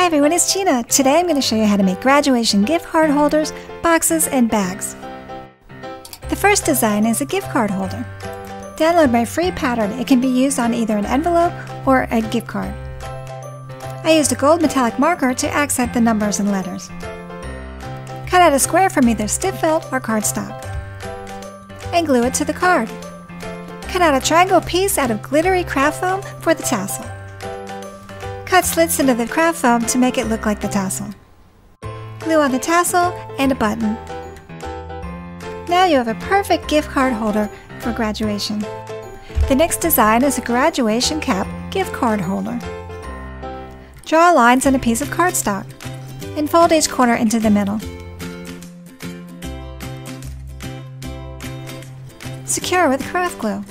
Hi everyone, it's Gina. Today I'm going to show you how to make graduation gift card holders, boxes, and bags. The first design is a gift card holder. Download my free pattern. It can be used on either an envelope or a gift card. I used a gold metallic marker to accent the numbers and letters. Cut out a square from either stiff felt or cardstock. And glue it to the card. Cut out a triangle piece out of glittery craft foam for the tassel. Cut slits into the craft foam to make it look like the tassel. Glue on the tassel and a button. Now you have a perfect gift card holder for graduation. The next design is a graduation cap gift card holder. Draw lines on a piece of cardstock and fold each corner into the middle. Secure with craft glue.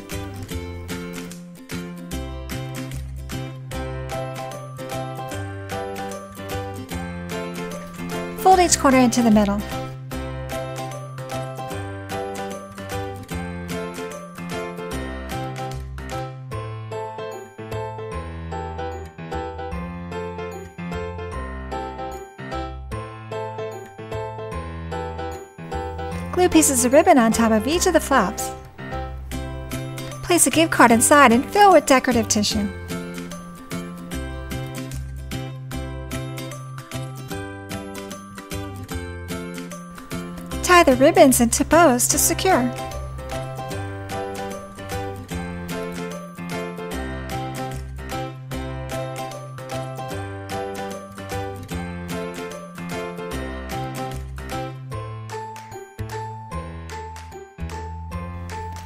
Fold each corner into the middle. Glue pieces of ribbon on top of each of the flaps. Place a gift card inside and fill with decorative tissue. Tie the ribbons into bows to secure.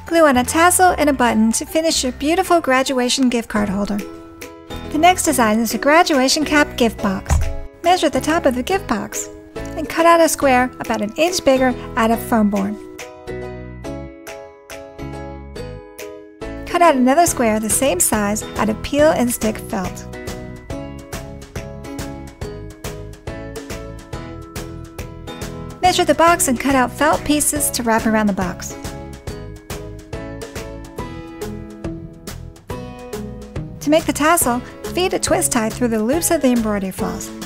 Glue on a tassel and a button to finish your beautiful graduation gift card holder. The next design is a graduation cap gift box. Measure the top of the gift box and cut out a square about an inch bigger out of foam board. Cut out another square the same size out of peel and stick felt. Measure the box and cut out felt pieces to wrap around the box. To make the tassel, feed a twist tie through the loops of the embroidery floss.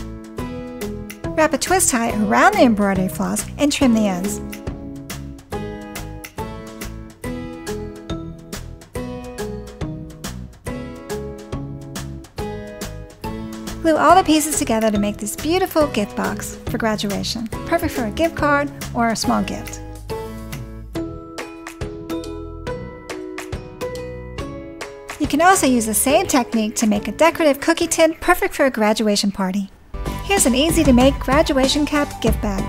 Wrap a twist tie around the embroidery floss and trim the ends. Glue all the pieces together to make this beautiful gift box for graduation, perfect for a gift card or a small gift. You can also use the same technique to make a decorative cookie tin perfect for a graduation party. Here's an easy to make graduation cap gift bag.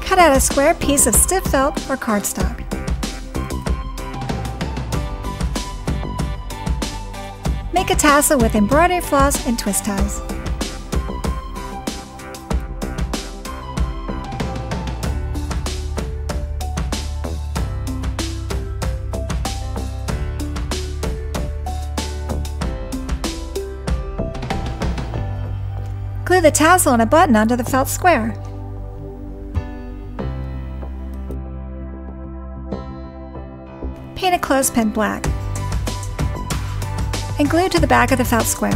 Cut out a square piece of stiff felt or cardstock. Make a tassel with embroidery floss and twist ties. Glue the tassel and a button onto the felt square. Paint a clothespin black and glue to the back of the felt square.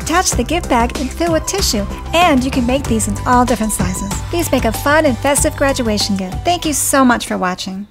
Attach the gift bag and fill with tissue, and you can make these in all different sizes. These make a fun and festive graduation gift. Thank you so much for watching.